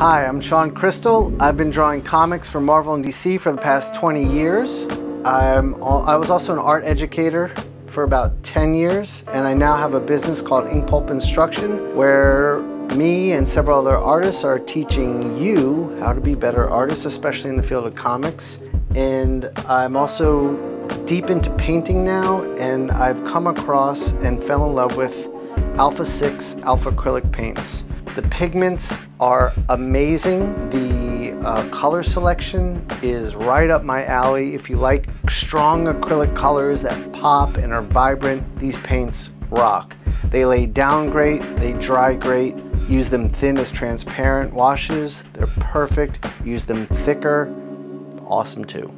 Hi, I'm Shawn Crystal. I've been drawing comics for Marvel and DC for the past 20 years. I'm, I was also an art educator for about 10 years, and I now have a business called Inkpulp Instruction where me and several other artists are teaching you how to be better artists, especially in the field of comics. And I'm also deep into painting now, and I've come across and fell in love with Alpha 6 AlphaKrylik paints. The pigments are amazing. The uh, color selection is right up my alley. If you like strong acrylic colors that pop and are vibrant, these paints rock. They lay down great, they dry great. Use them thin as transparent washes. They're perfect. Use them thicker. Awesome too.